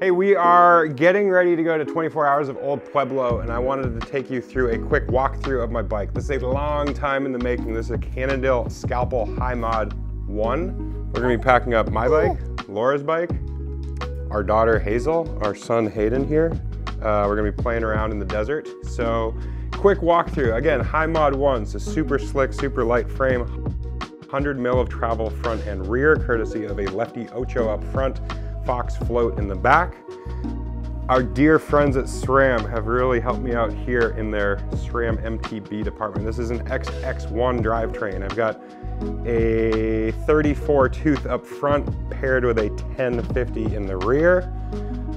Hey, we are getting ready to go to 24 hours of Old Pueblo and I wanted to take you through a quick walkthrough of my bike. This is a long time in the making. This is a Cannondale Scalpel Hi-Mod 1. We're gonna be packing up my bike, Laura's bike, our daughter Hazel, our son Hayden here. Uh, we're gonna be playing around in the desert. So quick walkthrough. Again, Hi-Mod 1, so super slick, super light frame, 100 mil of travel front and rear, courtesy of a lefty Ocho up front, Fox float in the back. Our dear friends at SRAM have really helped me out here in their SRAM MTB department. This is an XX1 drivetrain. I've got a 34 tooth up front paired with a 1050 in the rear.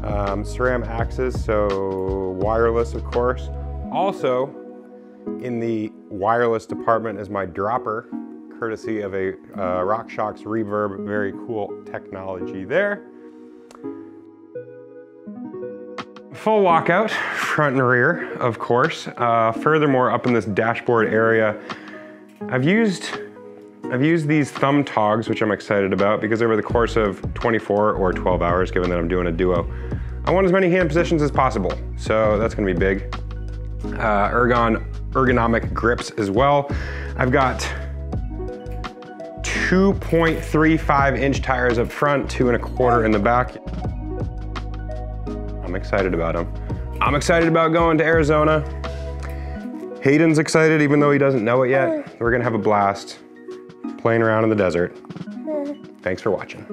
Um, SRAM AXS, so wireless of course. Also, in the wireless department is my dropper, courtesy of a uh, RockShox Reverb, very cool technology there. Full walkout, front and rear, of course. Uh, furthermore, up in this dashboard area, I've used I've used these thumb togs, which I'm excited about because over the course of 24 or 12 hours, given that I'm doing a duo, I want as many hand positions as possible. So that's gonna be big. Uh, ergon, ergonomic grips as well. I've got 2.35 inch tires up front, two and a quarter in the back. I'm excited about him. I'm excited about going to Arizona. Hayden's excited even though he doesn't know it yet. Hmm. We're gonna have a blast playing around in the desert. Hmm. Thanks for watching.